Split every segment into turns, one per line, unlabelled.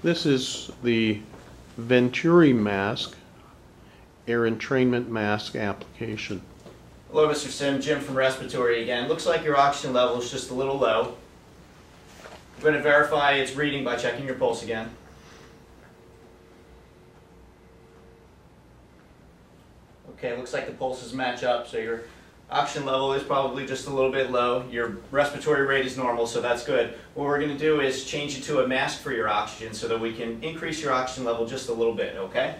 This is the Venturi mask, air entrainment mask application.
Hello, Mr. Sim. Jim from Respiratory again. Looks like your oxygen level is just a little low. I'm going to verify its reading by checking your pulse again. Okay, looks like the pulses match up, so your oxygen level is probably just a little bit low. Your respiratory rate is normal, so that's good. What we're going to do is change you to a mask for your oxygen so that we can increase your oxygen level just a little bit, okay?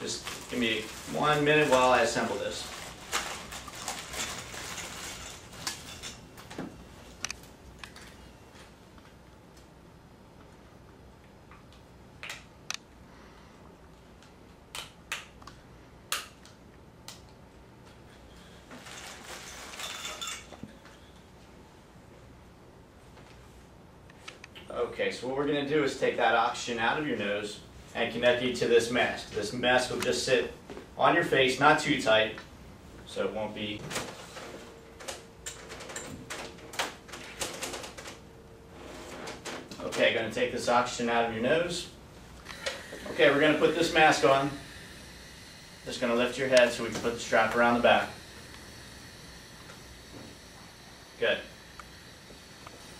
Just give me one minute while I assemble this. Okay, so what we're going to do is take that oxygen out of your nose and connect you to this mask. This mask will just sit on your face, not too tight, so it won't be. Okay, going to take this oxygen out of your nose. Okay, we're going to put this mask on. Just going to lift your head so we can put the strap around the back. Good.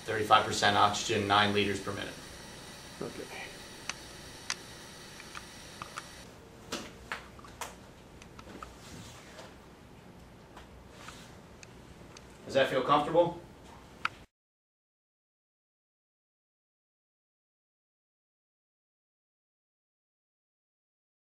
35% oxygen, 9 liters per minute.
Okay.
Does that feel comfortable?